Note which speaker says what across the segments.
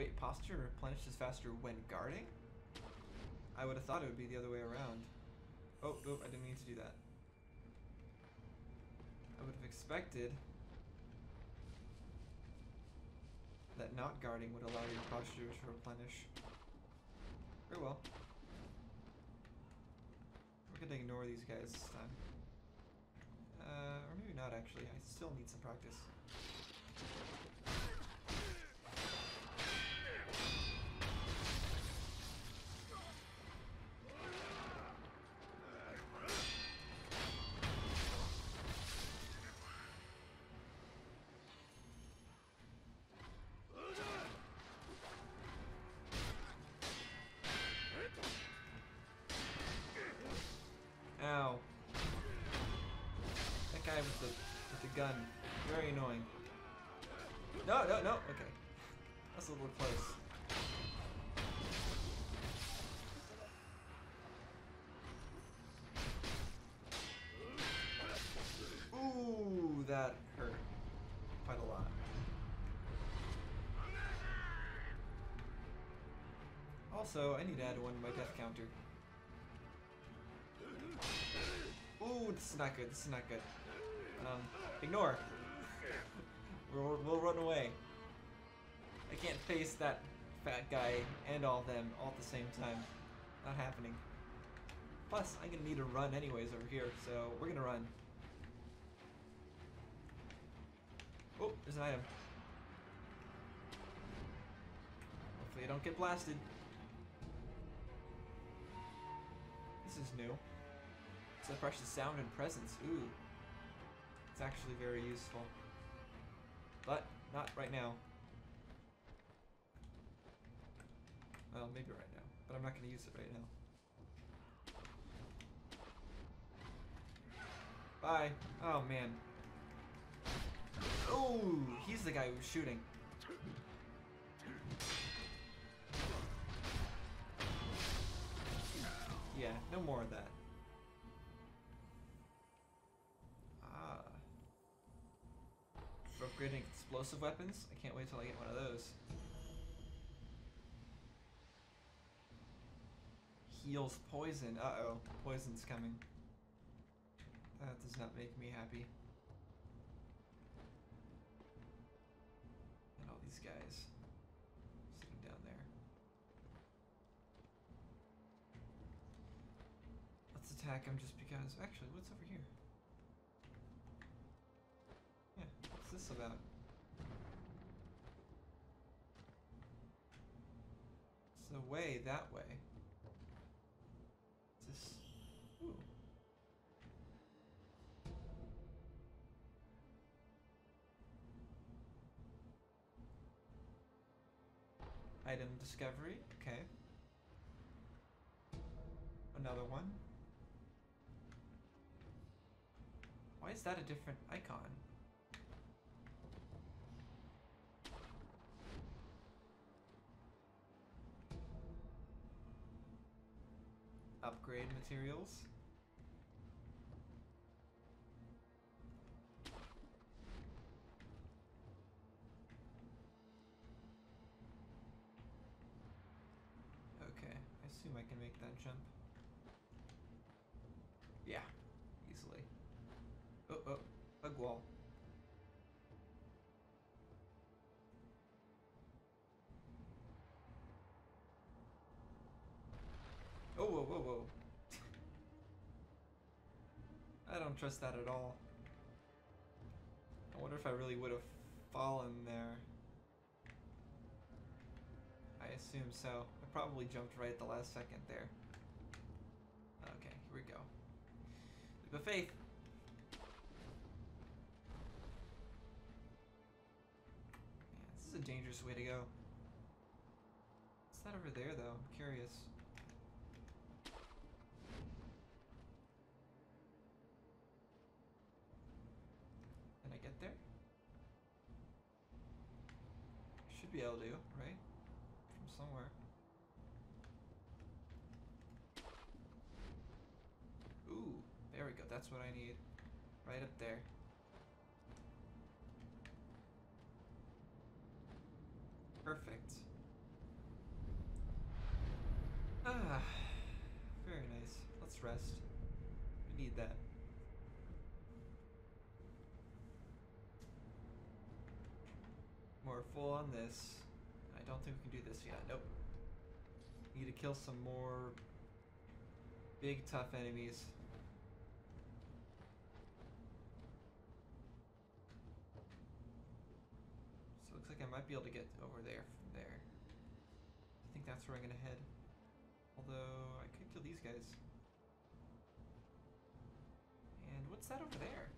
Speaker 1: Wait, posture replenishes faster when guarding? I would have thought it would be the other way around. Oh, oh, I didn't mean to do that. I would have expected that not guarding would allow your posture to replenish. Very well. We're gonna ignore these guys this time. Uh, or maybe not actually. I still need some practice. Gun. Very annoying. No, no, no. Okay. That's a little close. Ooh, that hurt quite a lot. Also, I need to add one to my death counter. Ooh, this is not good. This is not good. Um, ignore. we'll, we'll run away. I can't face that fat guy and all them all at the same time. Not happening. Plus, I'm gonna need to run anyways over here, so we're gonna run. Oh, there's an item. Hopefully I don't get blasted. This is new. Suppresses sound and presence. Ooh. It's actually very useful. But, not right now. Well, maybe right now. But I'm not going to use it right now. Bye. Oh, man. Oh, he's the guy who's shooting. Yeah, no more of that. Upgrading explosive weapons? I can't wait till I get one of those. Heals poison. Uh-oh. Poison's coming. That does not make me happy. And all these guys sitting down there. Let's attack him just because. Actually, what's over here? About? It's the way that way. Is this. Ooh. Item discovery, okay. Another one. Why is that a different icon? Upgrade materials. Okay, I assume I can make that jump. Yeah, easily. Oh, oh, bug wall. Don't trust that at all. I wonder if I really would have fallen there. I assume so. I probably jumped right at the last second there. Okay, here we go. Leap of faith. Man, this is a dangerous way to go. What's that over there, though? I'm curious. Should be able to, right? From somewhere. Ooh, there we go. That's what I need. Right up there. Perfect. Ah, very nice. Let's rest. We need that. More on this. I don't think we can do this yet. Nope. Need to kill some more big tough enemies. So it looks like I might be able to get over there from there. I think that's where I'm gonna head. Although I could kill these guys. And what's that over there?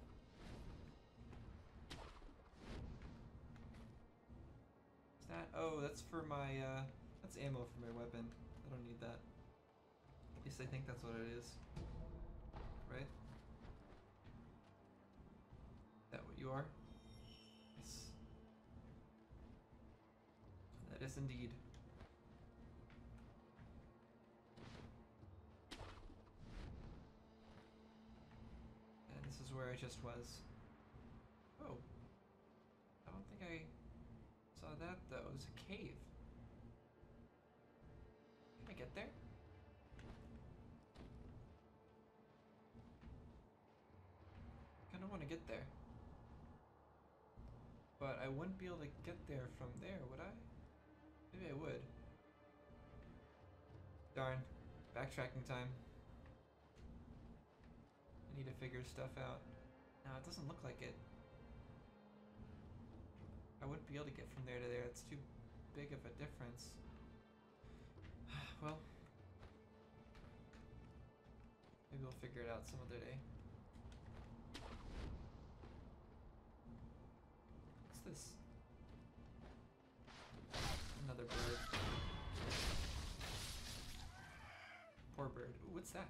Speaker 1: That? Oh, that's for my. Uh, that's ammo for my weapon. I don't need that. At least I think that's what it is. Right? Is That what you are? Yes. That is indeed. And this is where I just was. Oh. I don't think I that though. Was a cave. Can I get there? I Kinda wanna get there. But I wouldn't be able to get there from there, would I? Maybe I would. Darn. Backtracking time. I need to figure stuff out. No, it doesn't look like it. I wouldn't be able to get from there to there. That's too big of a difference. well, maybe we'll figure it out some other day. What's this? Another bird. Poor bird. Ooh, what's that?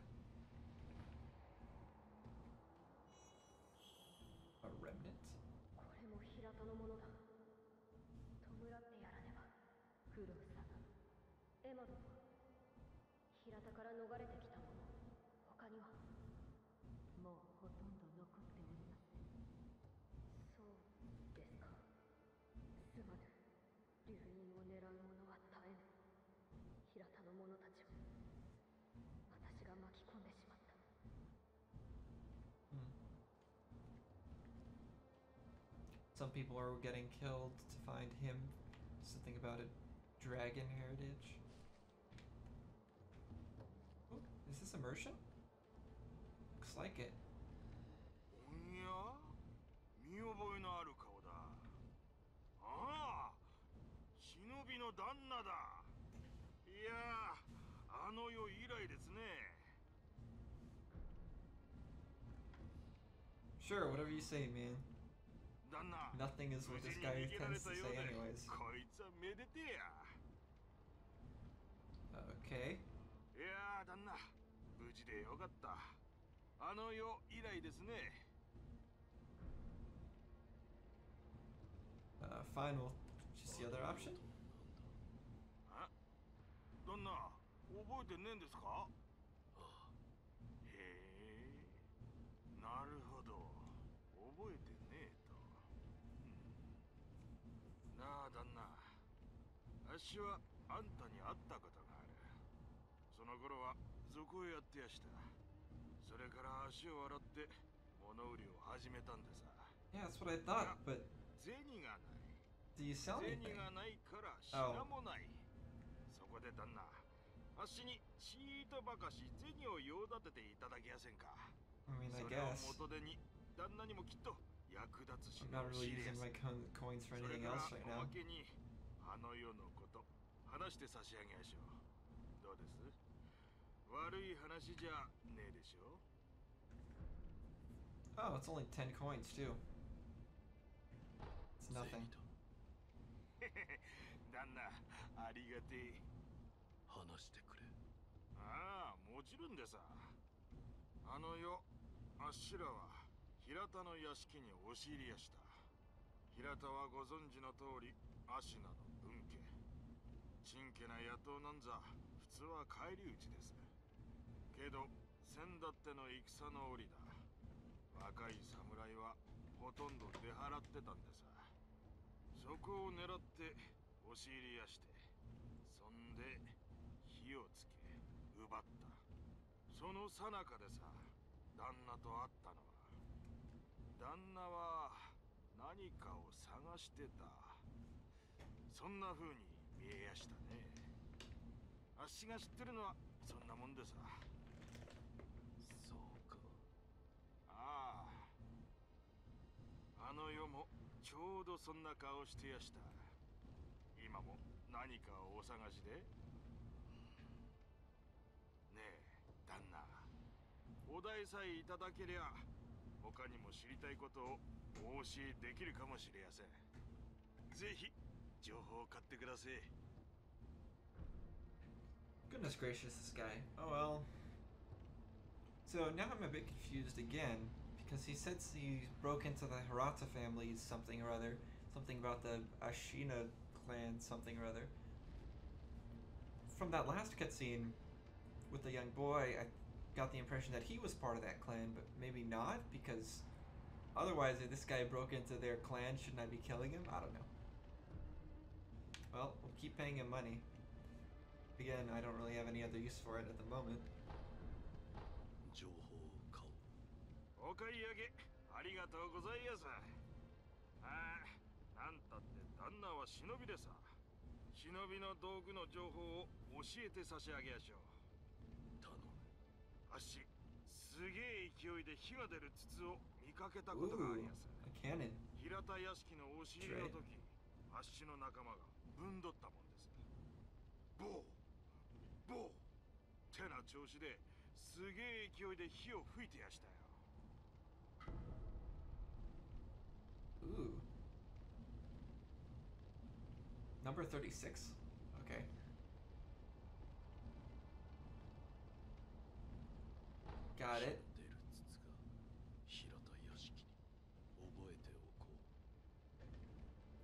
Speaker 1: Some people are getting killed to find him. Something about a dragon heritage. Ooh, is this immersion? Looks like it.
Speaker 2: おや見覚えのある顔だああ忍びの旦那だいやあの世以来ですね
Speaker 1: Sure, whatever you say, man. Nothing is
Speaker 2: 無
Speaker 1: what
Speaker 2: 事
Speaker 1: this
Speaker 2: に
Speaker 1: guy tends
Speaker 2: た
Speaker 1: to say,
Speaker 2: で
Speaker 1: anyways. Okay.
Speaker 2: いや旦那無事でよかったあの世以来ですね
Speaker 1: Uh, fine, we'll just the other option.
Speaker 2: あ旦那覚えてねえんですかへえなるほど覚えてねえと、うんなあ旦那あっしはあんたに会ったことがあるその頃は賊をやってやしたそれから足を洗って物売りを始めたんでさ
Speaker 1: Yeah, that's what I thought, but
Speaker 2: 銭がない
Speaker 1: do you sell
Speaker 2: 銭?がないから品もない、そこで旦那あっしにちーとばかし銭を用立てていただけやせんか
Speaker 1: I mean, I
Speaker 2: それを
Speaker 1: guess.
Speaker 2: 元手に旦那にもきっと役立つ
Speaker 1: I'm
Speaker 2: 品
Speaker 1: not
Speaker 2: を
Speaker 1: really using my coins for anything else right
Speaker 2: お
Speaker 1: now.
Speaker 2: まけにあの世話して差し上げやしょう。どうです？悪い話じゃねえでしょ
Speaker 1: ？Oh, it's only 10 coins, too. It's nothing.
Speaker 2: 旦那ありがてえ。
Speaker 3: 話してくれ。
Speaker 2: ああもちろんでさあの世あっしらは平田の屋敷に押し入りやした。平田はご存知の通り芦名の分家ちんけな野党なんざ普通は返り討ちです。けど先だっての戦の折だ。若い侍はほとんど出払ってたんでさそこを狙って押し入りやしてそんで火をつけ奪った。その最中でさ旦那と会ったのは旦那は何かを探してた。そんな風にえやしたね。あっしが知ってるのはそんなもんでさ。
Speaker 3: そうか。
Speaker 2: ああ。あの世もちょうどそんな顔してやした。今も何かをお探しで？ねえ旦那。お題さえいただけりゃ他にも知りたいことをお教えできるかもしれやせん。ぜひ 情報を買ってください
Speaker 1: Goodness gracious, this guy. Oh well. So now I'm a bit confused again because he says he broke into the Hirata family's something or other, something about the Ashina clan something or other. From that last cutscene with the young boy, I got the impression that he was part of that clan, but maybe not because otherwise, if this guy broke into their clan, shouldn't I be killing him? I don't know. Well, we'll keep paying him money. Again, I don't really have any other use for it at the moment.
Speaker 3: 情報を買おう
Speaker 2: お買い上げありがとうございやすああなんたって旦那は忍びでさ忍びの道具の情報を教えて差し上げやしょう
Speaker 3: 頼む
Speaker 2: あっしすげえ勢いで火が出る筒を見かけたことがありやす
Speaker 1: a cannon.
Speaker 2: 平田屋敷の押し入れの時あっしの仲間がぶんどったもんですボーボーてな調子ですげえ勢いで火を吹いてやしたよ
Speaker 1: Ooh. Number 36. Okay. Got it.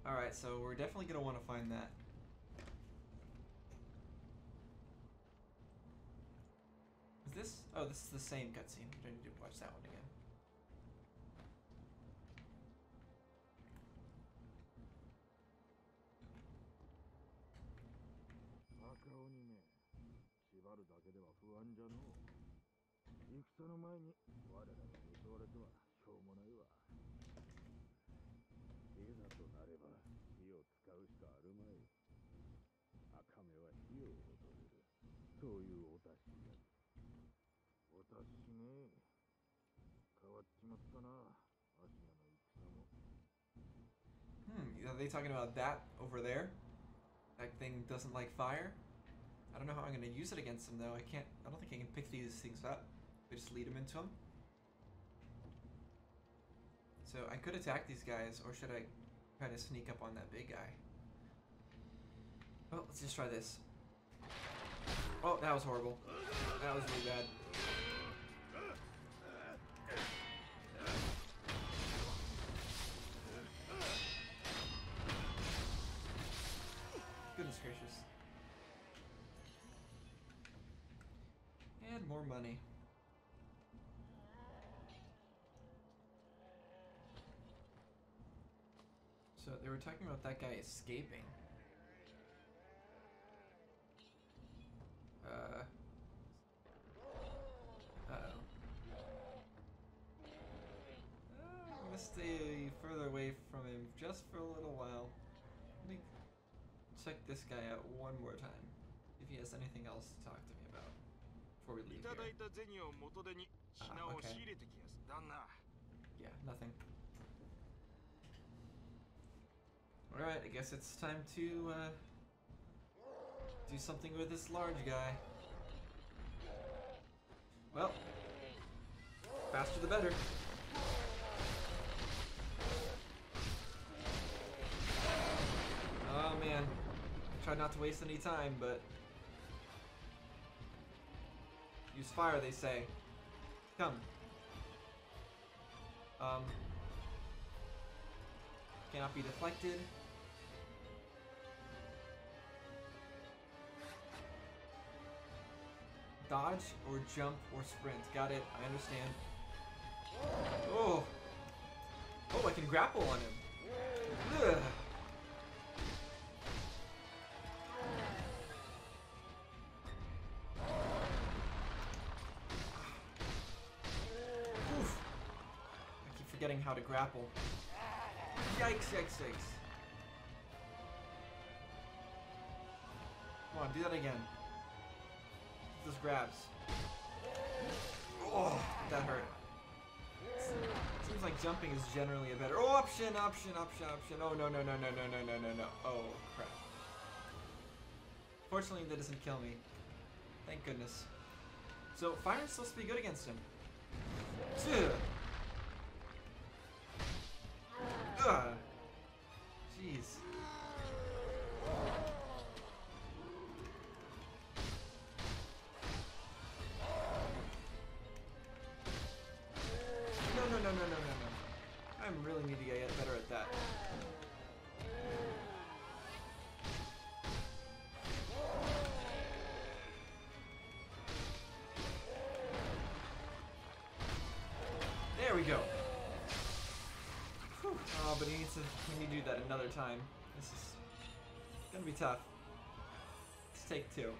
Speaker 1: Alright, so we're definitely gonna want to find that. Is this? Oh, this is the same cutscene. I need to watch that one again.
Speaker 2: お達しね変わっちまったなアシナの戦も
Speaker 1: Hmm, are they talking about that over there? That thing doesn't like fire? I don't know how I'm gonna use it against him though. I can't, I don't think I can pick these things up. We just lead him into him. So I could attack these guys, or should I try to sneak up on that big guy? Well, let's just try this. Oh, that was horrible. That was really bad. More money. So they were talking about that guy escaping. Uh. Uh-oh. Uh, I'm gonna stay further away from him just for a little while. Let me check this guy out one more time. If he has anything else to talk to me before we leave here.
Speaker 2: Uh,
Speaker 1: okay. Yeah, nothing. Alright, I guess it's time to uh, do something with this large guy. Well, faster the better. Oh man, I tried not to waste any time, but use fire, they say. Come. Um, cannot be deflected. Dodge or jump or sprint. Got it. I understand. Oh. Oh, I can grapple on him. Ugh. Forgetting how to grapple. Yikes, yikes, yikes. Come on, do that again. Those grabs. Oh, that hurt. Seems like jumping is generally a better oh, option, option, option, option. Oh no no no no no no no no no. Oh crap. Fortunately, that doesn't kill me. Thank goodness. So fire's supposed to be good against him. Ugh. Jeez. He need to do that another time. This is gonna be tough. Let's take two.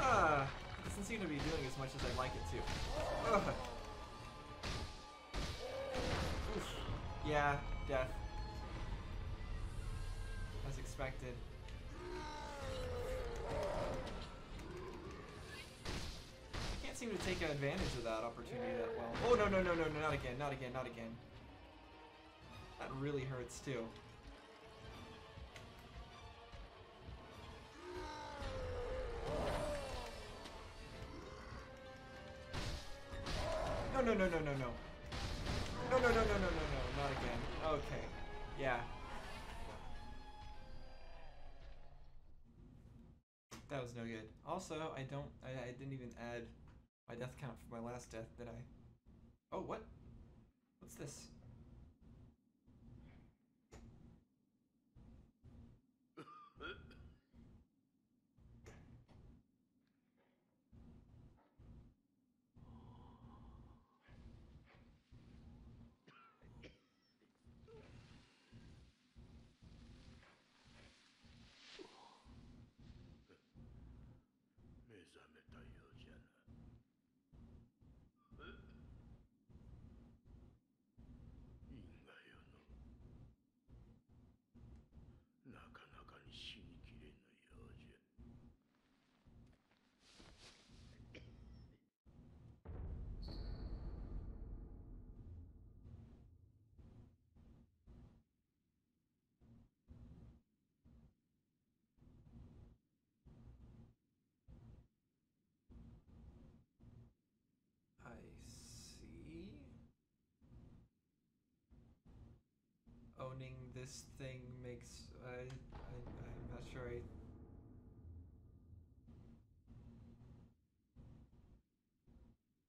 Speaker 1: Ah, doesn't seem to be doing as much as I'd like it to. Ugh. Yeah, death. As expected. I can't seem to take advantage of that opportunity that well. Oh no no no no no not again, not again, not again. That really hurts too. No, no, no, no, no, no. No, no, no, no, no, no, no, not again. Okay. Yeah. That was no good. Also, I don't, I, I didn't even add my death count for my last death, did I? Oh, what? What's this? Owning this thing makes I, I I'm not sure I.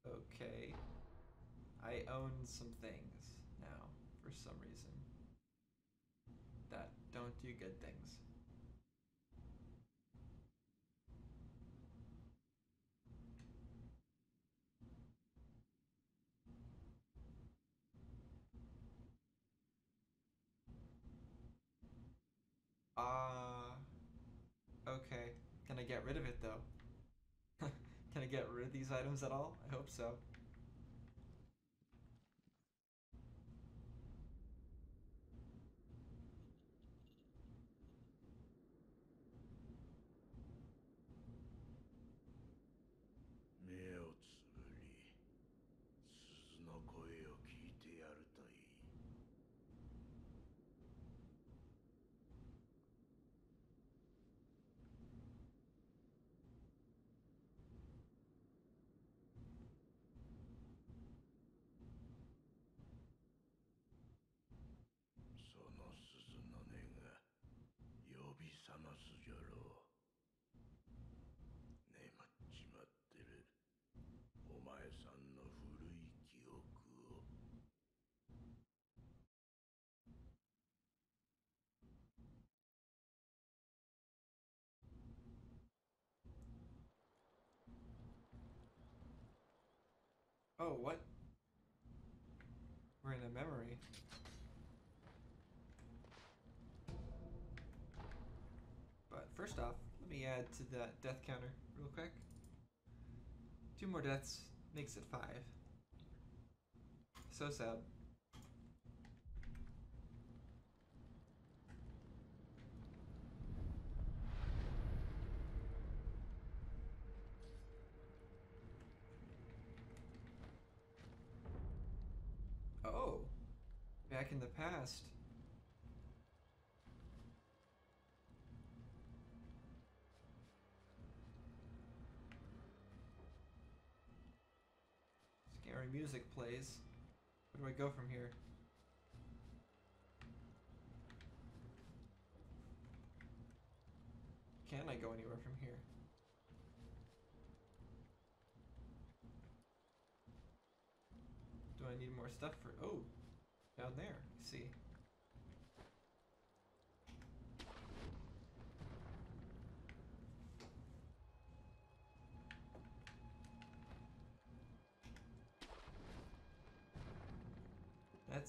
Speaker 1: Okay. I own some things now for some reason that don't do good things. Uh, okay. Can I get rid of it though? Can I get rid of these items at all? I hope so. 覚ますじゃろう眠っちまっ
Speaker 4: てる。お前さんの古い記憶を。
Speaker 1: Oh, what? Add to that death counter real quick. Two more deaths makes it five. So sad. Oh, back in the past. Scary music plays. Where do I go from here? Can I go anywhere from here? Do I need more stuff for? Oh, down there. I see.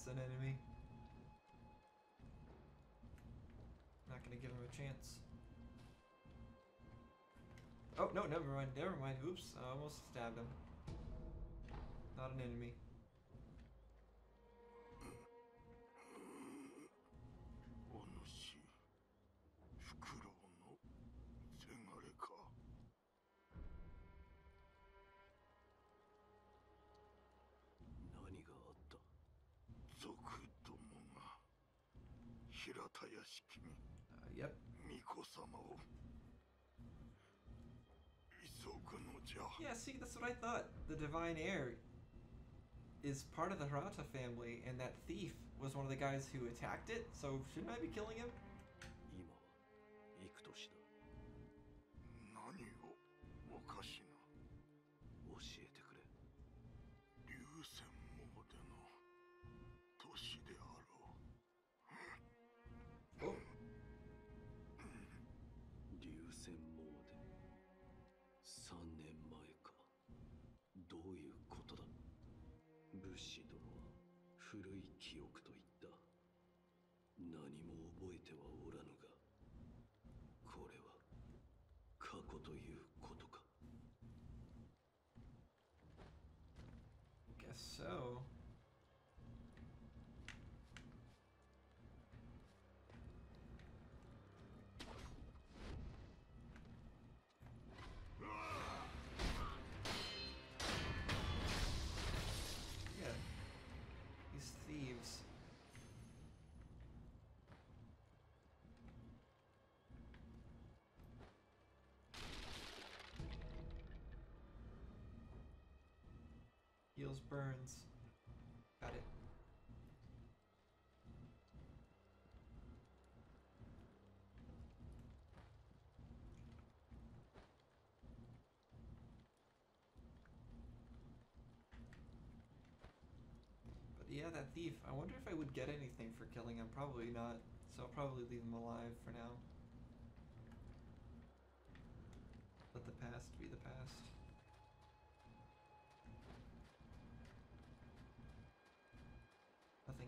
Speaker 1: An enemy. Not gonna give him a chance. Oh no, never mind, never mind. Oops, I almost stabbed him. Not an enemy. Yeah, see, that's what I thought. The Divine Heir is part of the Hirata family, and that thief was one of the guys who attacked it, so shouldn't I be killing him? So. Heals burns. Got it. But yeah, that thief. I wonder if I would get anything for killing him. Probably not. So I'll probably leave him alive for now. Let the past be the past.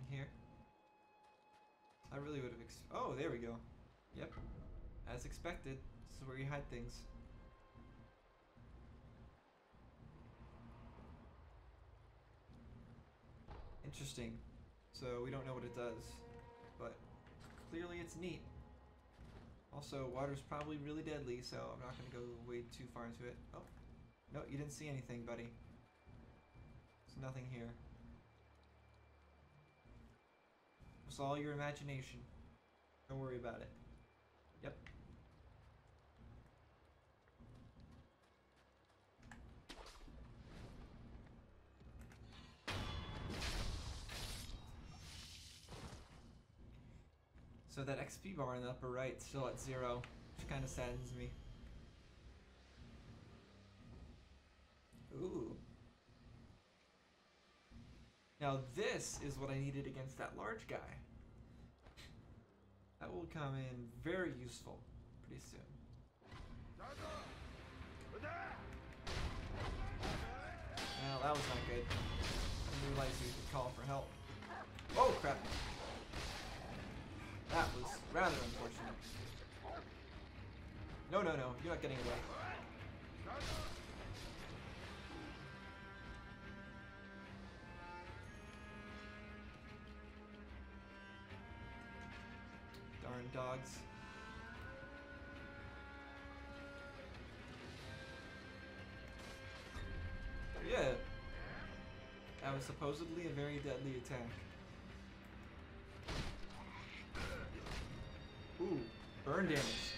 Speaker 1: Here. I really would have ex- Oh, there we go. Yep. As expected. This is where you hide things. Interesting. So we don't know what it does, but clearly it's neat. Also, water's probably really deadly, so I'm not gonna go way too far into it. Oh, no, you didn't see anything, buddy. There's nothing here. It's all your imagination. Don't worry about it. Yep. So that XP bar in the upper right still at zero, which kind of saddens me. Ooh. Now this is what I needed against that large guy. That will come in very useful pretty soon. Well, that was not good. I didn't realize you could call for help. Oh crap! That was rather unfortunate. No, no, no. You're not getting away. Dogs. Yeah. That was supposedly a very deadly attack. Ooh, burn damage.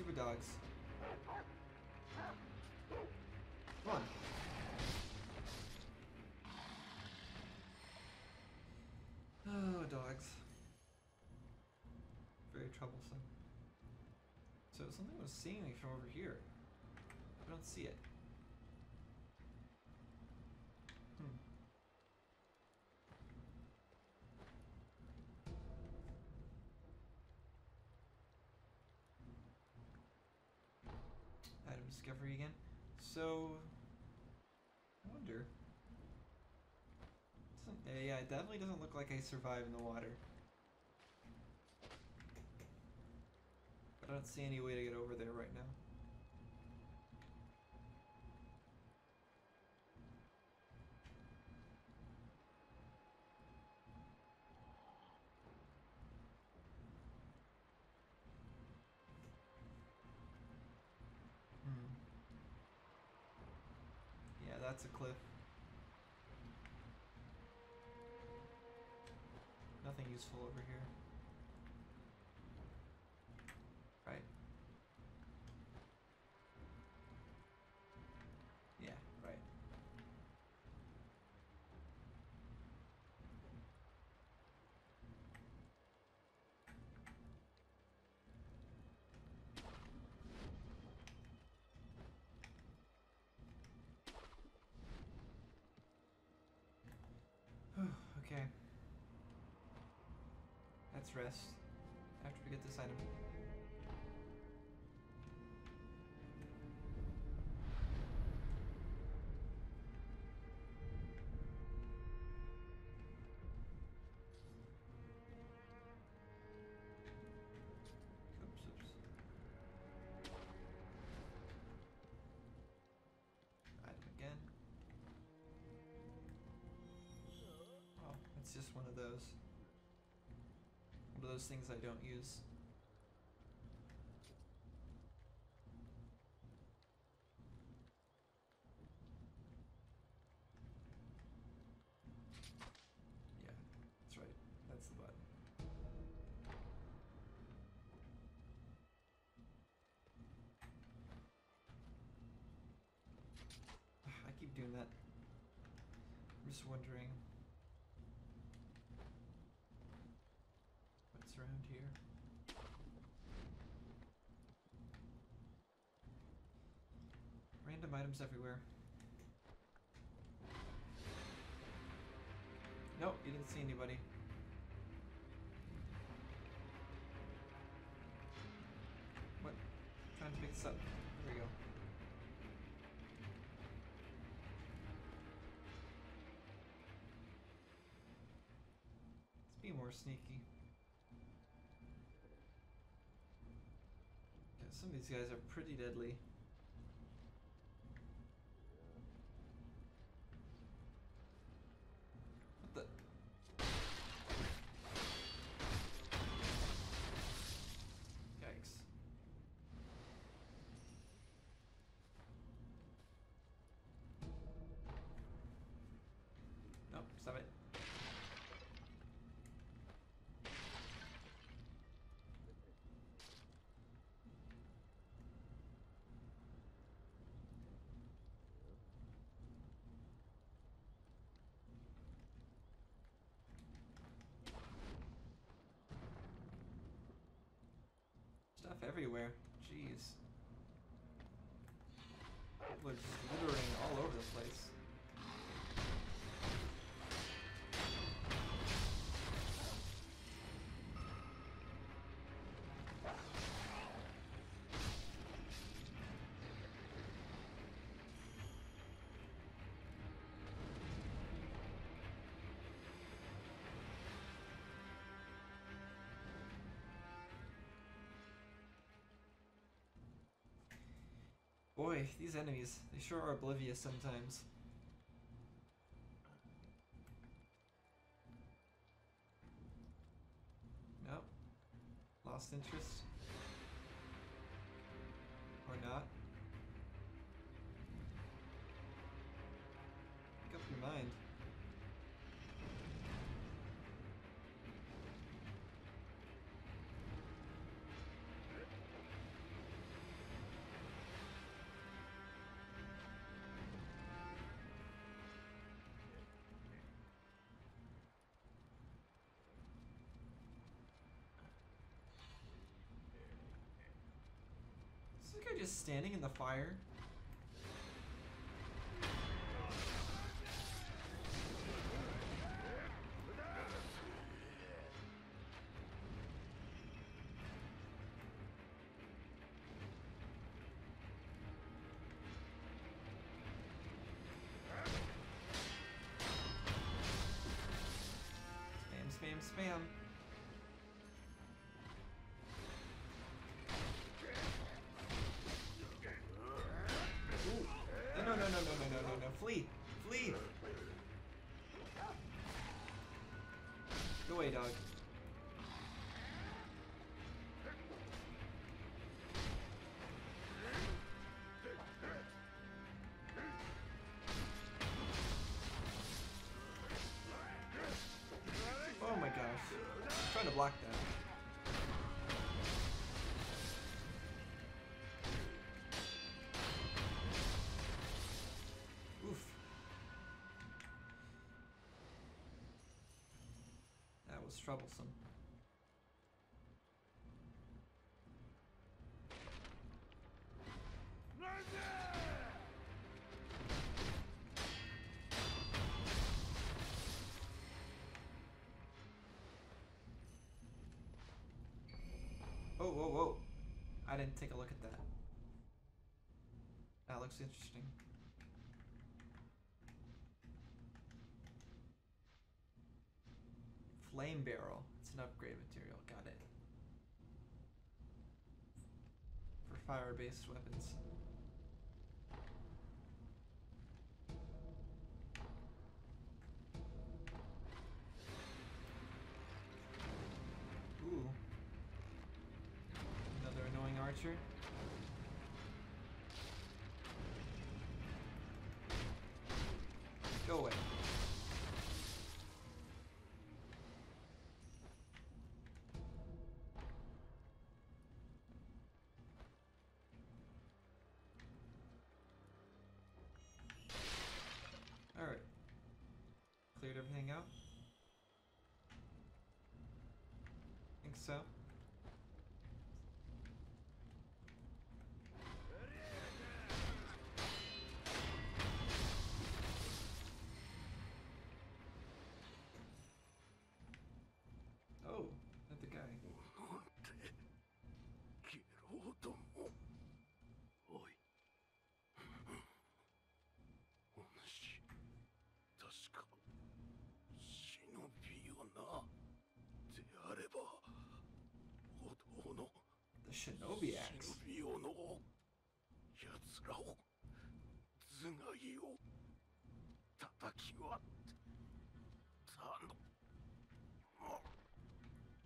Speaker 1: Stupid dogs. Come on. Oh, dogs. Very troublesome. So something was seeing me from over here. I don't see it. Hmm. Discovery again. So, I wonder. Yeah, yeah, it definitely doesn't look like I survive in the water. But I don't see any way to get over there right now. Hmm. Yeah, that's a cliff. Nothing useful over here. Right? Yeah, right. okay. Let's rest after we get this item. Oh, it's just one of those. Those things I don't use. Yeah, that's right. That's the button. I keep doing that. I'm just wondering what's around here. Random items everywhere. Nope, you didn't see anybody. What? trying to pick this up. There we go. Let's be more sneaky. Some of these guys are pretty deadly. Stuff everywhere. Jeez. Boy, these enemies, they sure are oblivious sometimes. Nope. Lost interest. Just standing in the fire? Spam, spam, spam. no, no, no, no, no, no. Flee. Flee. Go away, dog. Oh my gosh. I'm trying to block that. Was troublesome. Oh, whoa, whoa. I didn't take a look at that. That looks interesting. Flame barrel. It's upgrade material. Got it. For fire-based weapons. Everything out? Think so. Shinobi axe.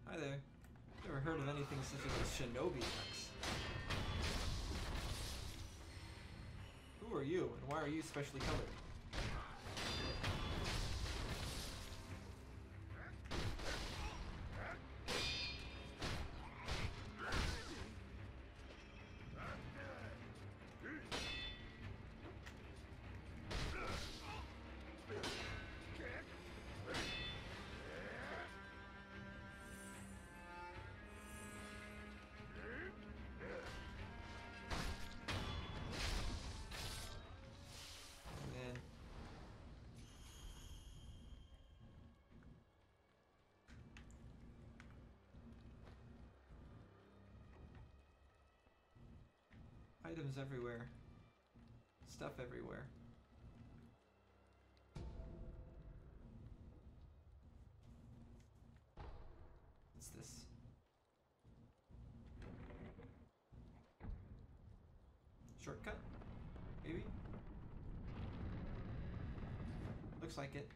Speaker 1: Hi there. Never heard of anything such as a Shinobi axe. Who are you, and why are you specially colored? Items everywhere. Stuff everywhere. What's this? Shortcut? Maybe? Looks like it.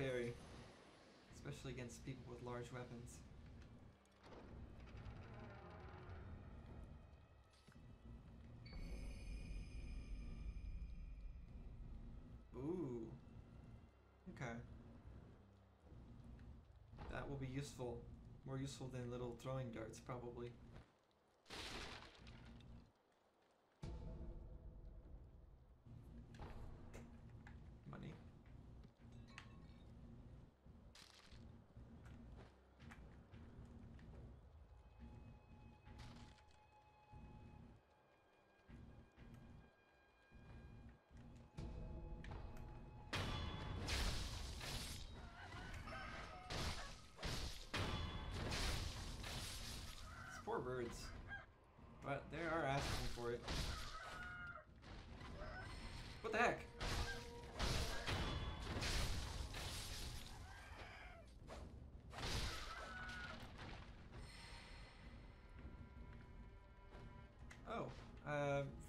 Speaker 1: parry, especially against people with large weapons. Ooh. Okay. That will be useful. More useful than little throwing darts, probably.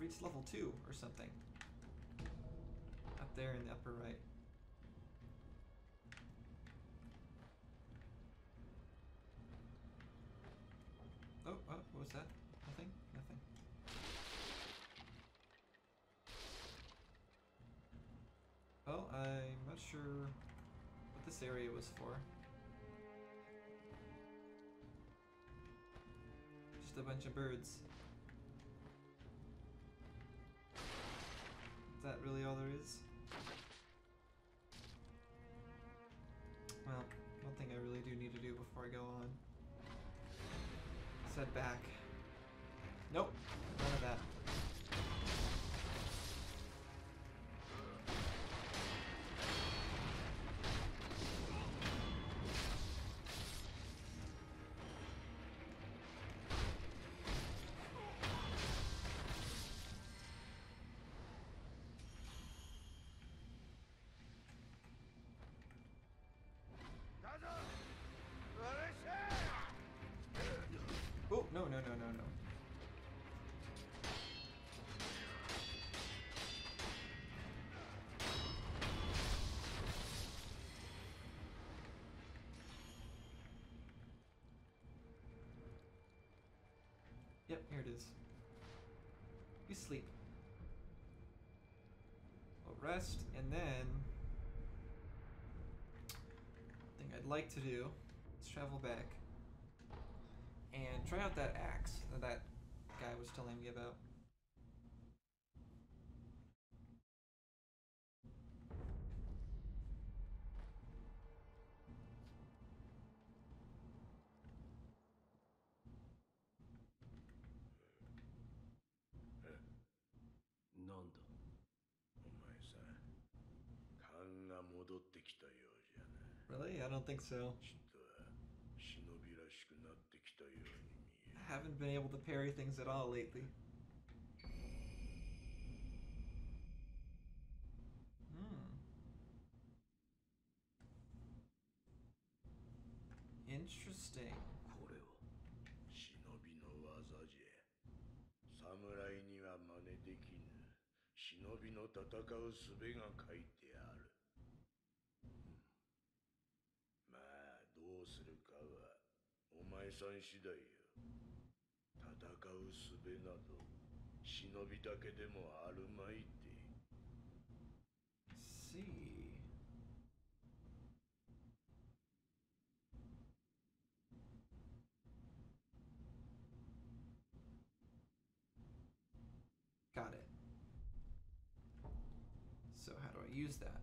Speaker 1: Reached level 2 or something. Up there in the upper right. Oh, oh, what was that? Nothing? Nothing. Well, I'm not sure what this area was for. Just a bunch of birds. Back. Yep, here it is. You sleep. Well, rest, and then... thing I'd like to do is travel back and try out that axe that that guy was telling me about. don't think so.
Speaker 4: ちっとは忍びらしくなってきたように見える
Speaker 1: Haven't been able to parry things at all lately. Hmm. Interesting.
Speaker 3: これは
Speaker 4: 忍びの技じゃ侍には真似できぬ忍 忍びの戦う術が書い お前さん次第よ戦う術など忍びだけでもあるまいて
Speaker 1: see. Got it. So how do I use that?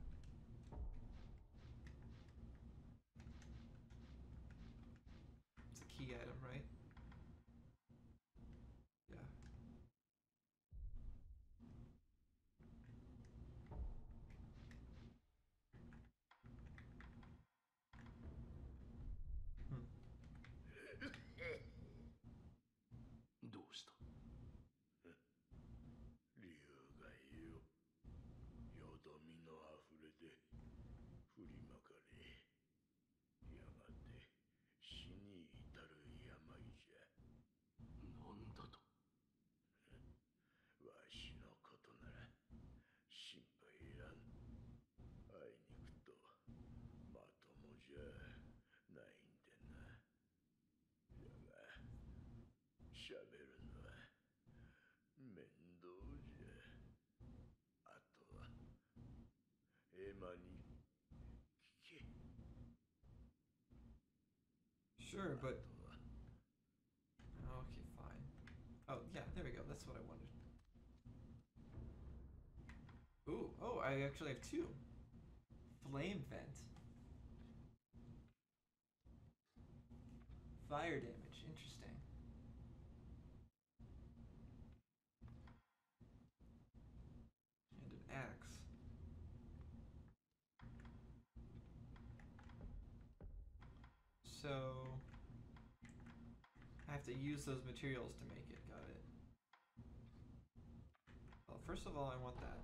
Speaker 3: し
Speaker 4: ゃべるのは面倒じゃあとはエマに聞け
Speaker 1: Sure,
Speaker 4: あ
Speaker 1: but
Speaker 4: とは
Speaker 1: Okay, fine. Oh, yeah, there we go. That's what I wanted. Ooh, oh, I actually have two. Flame vent. Fire damage. So I have to use those materials to make it. Got it. Well, first of all, I want that.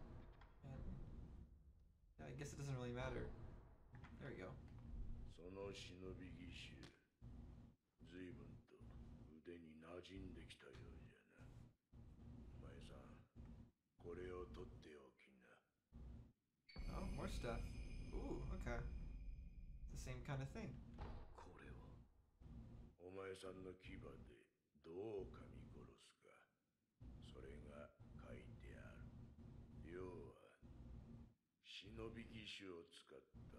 Speaker 1: And yeah, I guess it doesn't really matter. There we go.
Speaker 4: その忍び義手随分と腕に馴染んできたようじゃなお前さんこれを取っておきな
Speaker 1: Oh, more stuff. Ooh, okay. The same kind of thing.
Speaker 4: さんの牙でどう噛み殺すか。それが書いてある。要は忍び義手を使った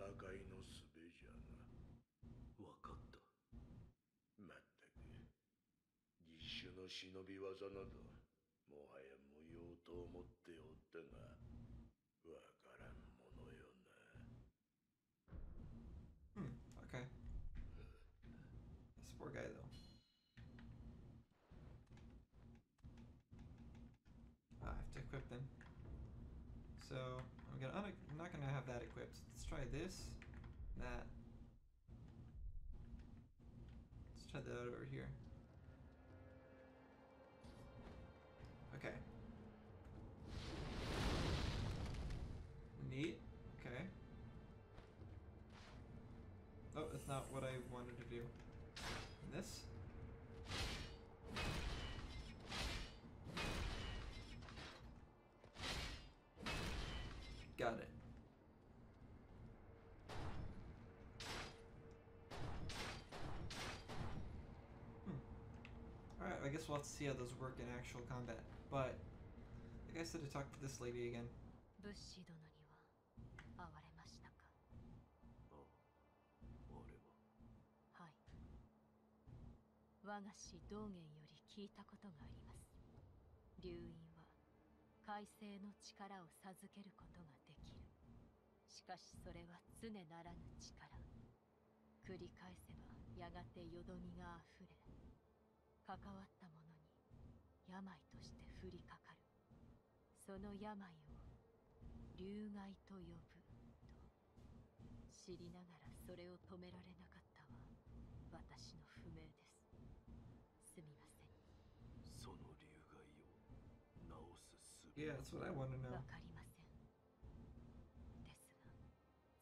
Speaker 4: 戦いの術じゃな。
Speaker 3: わかった。
Speaker 4: まったく。義手の忍び技などもはや無用と思ってお
Speaker 1: So I'm gonna. I'm not gonna have that equipped. Let's try this, that. Let's try that over here. Those work in actual combat. But, like I said, to talk to this lady again.
Speaker 5: 物資殿には会われましたか？
Speaker 3: ああれは
Speaker 5: はい我が師道元より聞いたことがあります流院は改正の力を授けることができるしかしそれは常ならぬ力繰り返せばやがてよどみがあふれ関わった者病として降りかかる。その病を流害と呼ぶと知りながらそれを止められなかったは私の不明です。すみません。
Speaker 3: その流害を治すす
Speaker 1: Yeah, that's what I want to know.
Speaker 5: わかりません。ですが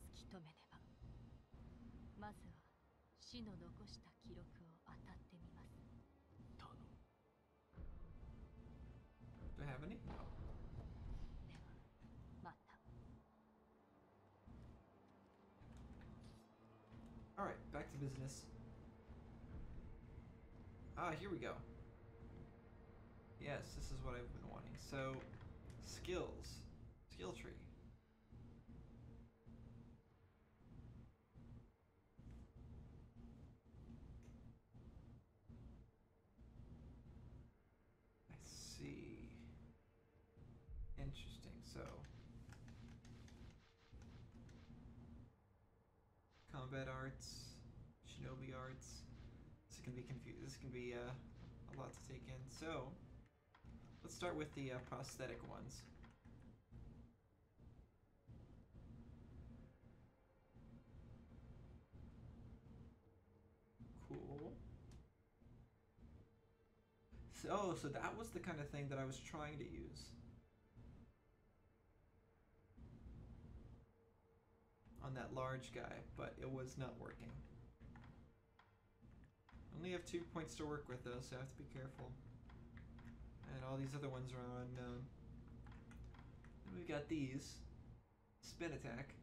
Speaker 5: 突き止めねば。まずは死の残した記録を当たってみます
Speaker 1: have any? Alright, back to business. Ah, here we go. Yes, this is what I've been wanting. So, skills. Skill tree. Arts, shinobi arts. This can be confused. This can be uh, a lot to take in. So, let's start with the uh, prosthetic ones. Cool. So, so that was the kind of thing that I was trying to use. On that large guy, but it was not working. Only have two points to work with though, so I have to be careful. And all these other ones are unknown. Then we've got these. Spin attack.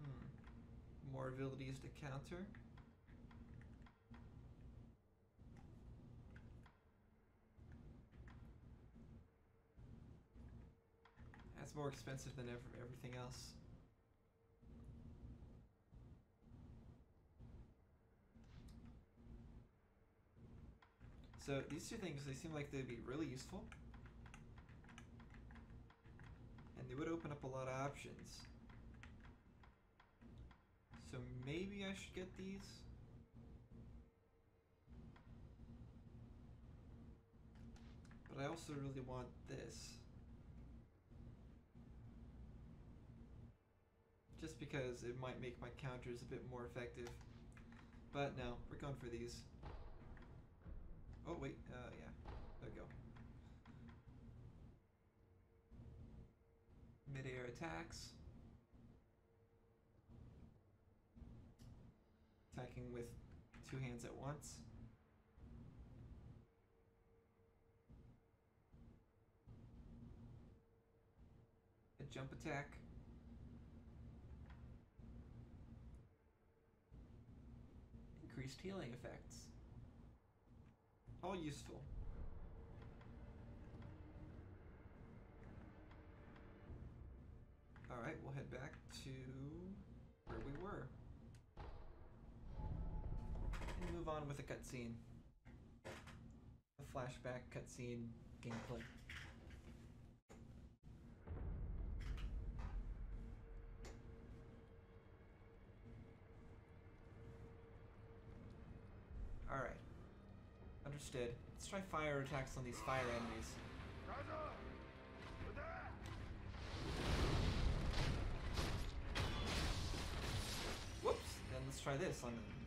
Speaker 1: Hmm. More abilities to counter. That's more expensive than ever, everything else. So these two things, they seem like they'd be really useful. And they would open up a lot of options. So maybe I should get these. But I also really want this. Just because it might make my counters a bit more effective. But no, we're going for these. Oh wait, uh, yeah, there we go. Mid-air attacks. Attacking with two hands at once. A jump attack. Increased healing effects. All useful. Alright, we'll head back to where we were. Move on with a cutscene. A flashback cutscene gameplay. Alright. Understood. Let's try fire attacks on these fire enemies. Whoops! Then let's try this on Ow.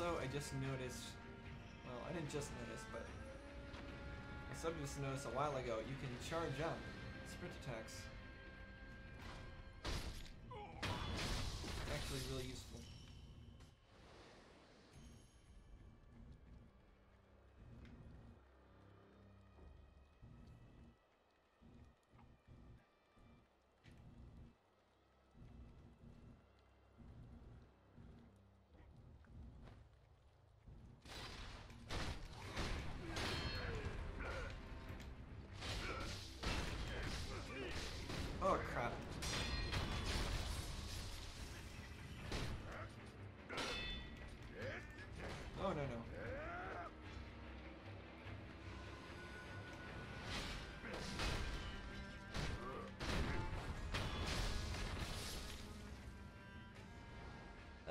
Speaker 1: Also, I just noticed well, I didn't just notice, but I started just notice a while ago, you can charge up sprint attacks. It's actually really useful.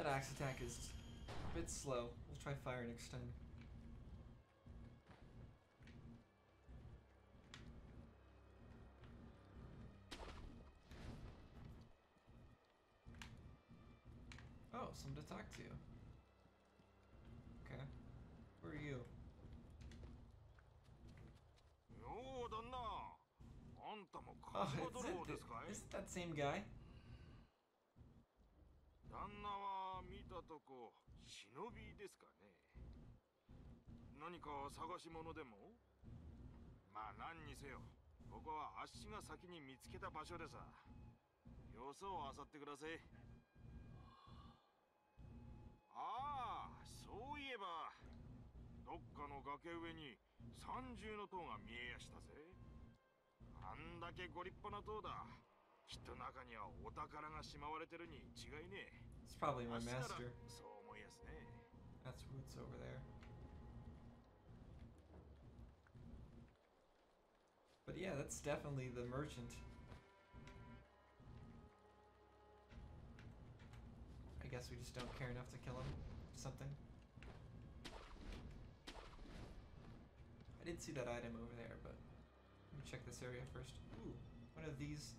Speaker 1: Axe attack is a bit slow. We'll try fire next time.
Speaker 2: 忍びですかね。何か探し物でも？まあ何にせよ。ここはあっしが先に見つけた場所でさ。よそを漁ってください。ああそういえばどっかの崖上に三重の塔が見えやしたぜ。あんだけご立派な塔だ。きっと中にはお宝がしまわれてるに違いねえ。
Speaker 1: It's probably my master.
Speaker 2: yes, nay.
Speaker 1: That's Roots over there. But yeah, that's definitely the merchant. I guess we just don't care enough to kill him. Something. I did see that item over there, but let me check this area first. Ooh, one of these.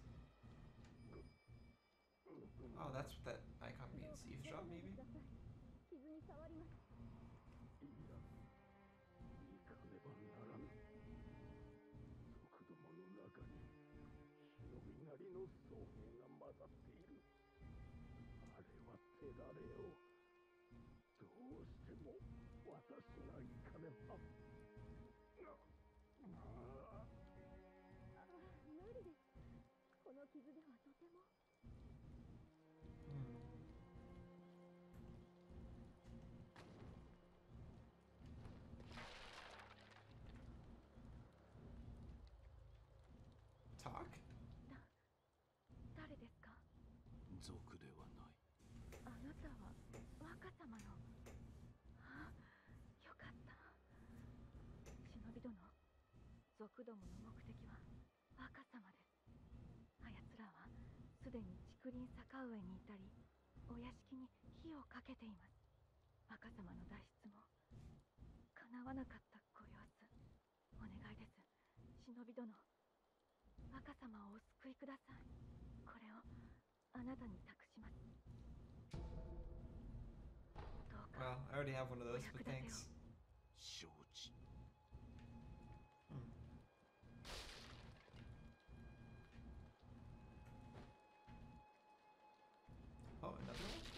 Speaker 1: Oh, that's what that icon means. Eavesdrop, maybe?
Speaker 4: どもの
Speaker 5: 目的は若様ですあやつらはすでに竹林坂上にいたりお屋敷に火をかけています。若様の脱出も叶わなかったご様子。お願いです。忍び殿。若様をお救いくださいこれをあなたに託します。どうか
Speaker 1: Well, I already have one of those, but thanks.
Speaker 3: 承知
Speaker 1: Hmm. Oh, another one?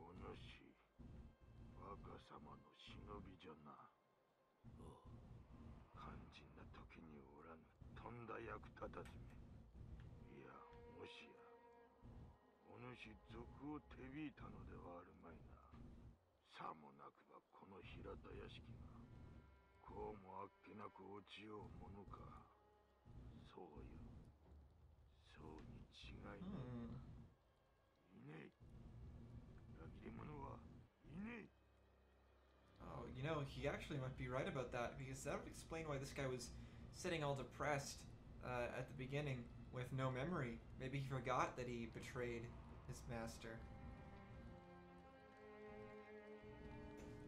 Speaker 2: お主若様の忍びじゃな肝心な時におらぬとんだ役立たずめいやもしやお主賊を手引いたのではあるまいなさもなくばこの平田屋敷がこうもあっけなく落ちようものかそうよそうに違いない、
Speaker 1: Hmm.
Speaker 2: いねえ裏切り者はいねえ
Speaker 1: Oh, you know, he actually might be right about that because that would explain why this guy was sitting all depressed uh, at the beginning with no memory. Maybe he forgot that he betrayed his master.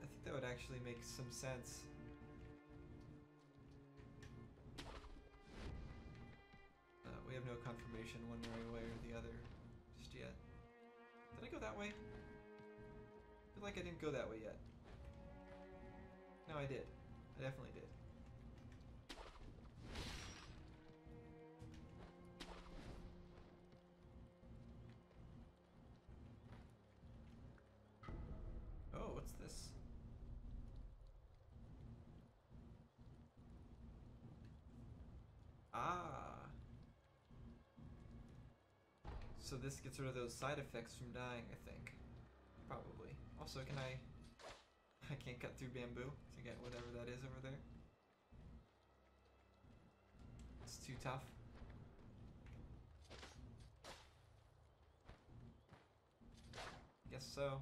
Speaker 1: I think that would actually make some sense. Uh, we have no confirmation one way or the other just yet. Did I go that way? I feel like I didn't go that way yet. No, I did. I definitely did. So this gets rid of those side effects from dying, I think. Probably. Also, can I... I can't cut through bamboo to get whatever that is over there. It's too tough. Guess so.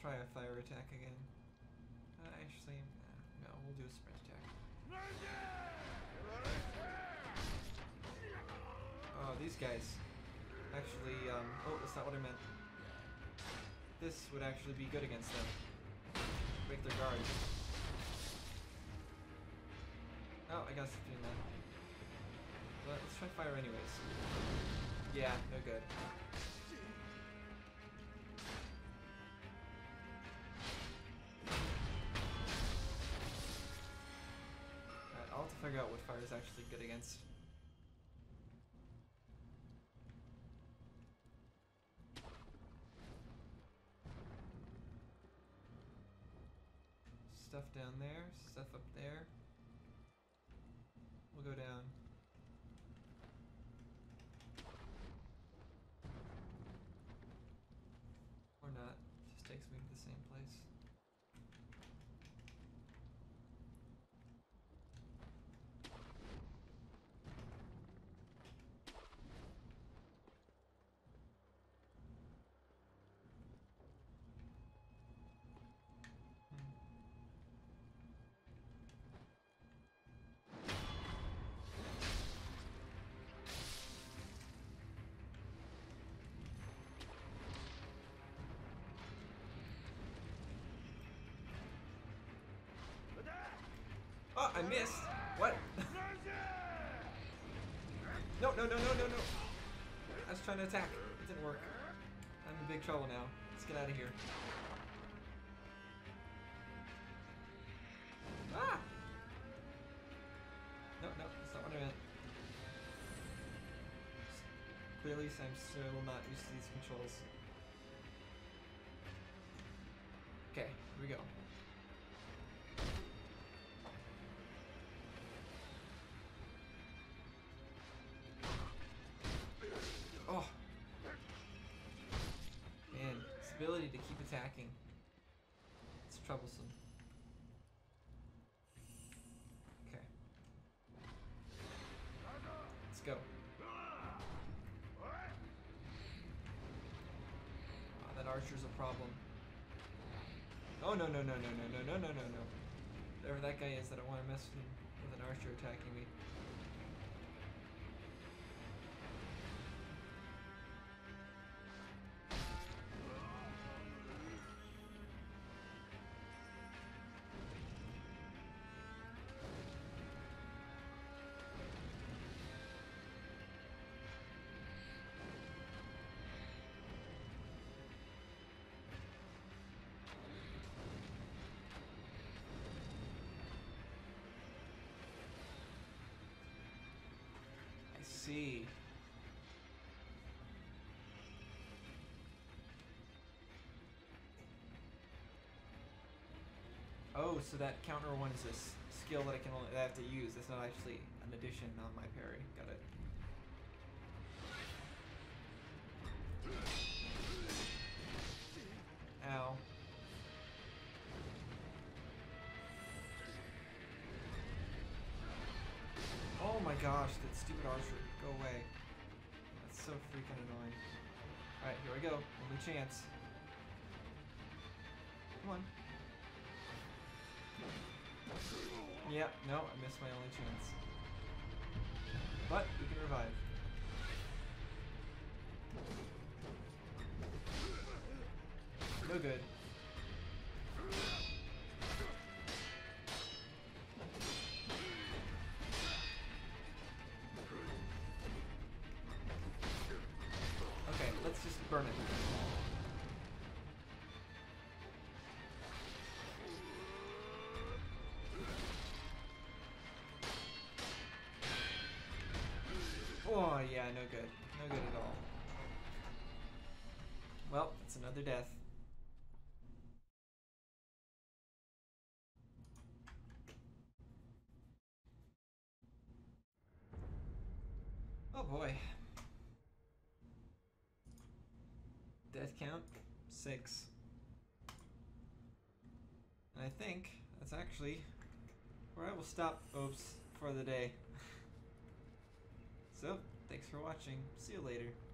Speaker 1: Try a fire attack again. Uh, actually, uh, no, we'll do a sprint attack. Oh, these guys. Actually, um, oh, that's not what I meant. this would actually be good against them. Break their guard. Oh, I gotta stop doing that. But let's try fire anyways. Yeah, no good. Figure out what fire is actually good against. Stuff down there, stuff up there. We'll go down. Or not. Just takes me to the same place. Oh, I missed. What? no, no, no, no, no, no. I was trying to attack. It didn't work. I'm in big trouble now. Let's get out of here. Ah! No, no, that's not what I meant. Clearly, I'm still not used to these controls. Troublesome. Okay. Let's go. Ah, that archer's a problem. Oh no no no no no no no no no no. Whatever that guy is, I don't want to mess with him with an archer attacking me. See. Oh, so that counter one is a skill that I can only that I have to use. It's not actually an addition on my parry. Got it. Ow. Oh my gosh, that stupid archer. Away. That's so freaking annoying. Alright, here we go. Only chance. Come on. Yep, no, I missed my only chance. But we can revive. No good. Oh, yeah, no good. No good at all. Well, it's another death. Oh boy. Death count? Six. And I think that's actually where I will stop Oops for the day. Thanks for watching. See you later.